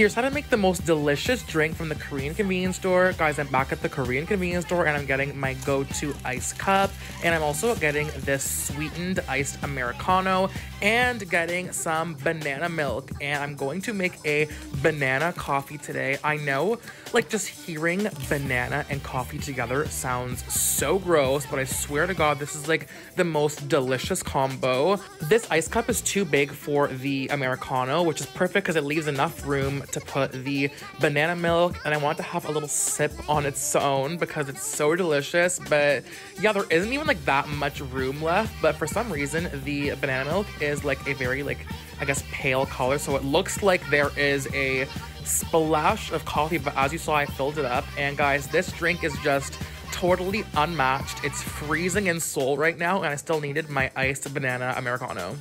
Here's how to make the most delicious drink from the Korean convenience store. Guys, I'm back at the Korean convenience store and I'm getting my go-to ice cup. And I'm also getting this sweetened iced Americano and getting some banana milk. And I'm going to make a banana coffee today. I know, like, just hearing banana and coffee together sounds so gross, but I swear to God, this is like the most delicious combo. This ice cup is too big for the Americano, which is perfect because it leaves enough room to put the banana milk. And I want to have a little sip on its own because it's so delicious. But yeah, there isn't even like that much room left. But for some reason, the banana milk is like a very like, I guess, pale color. So it looks like there is a splash of coffee, but as you saw, I filled it up. And guys, this drink is just totally unmatched. It's freezing in Seoul right now, and I still needed my iced banana Americano.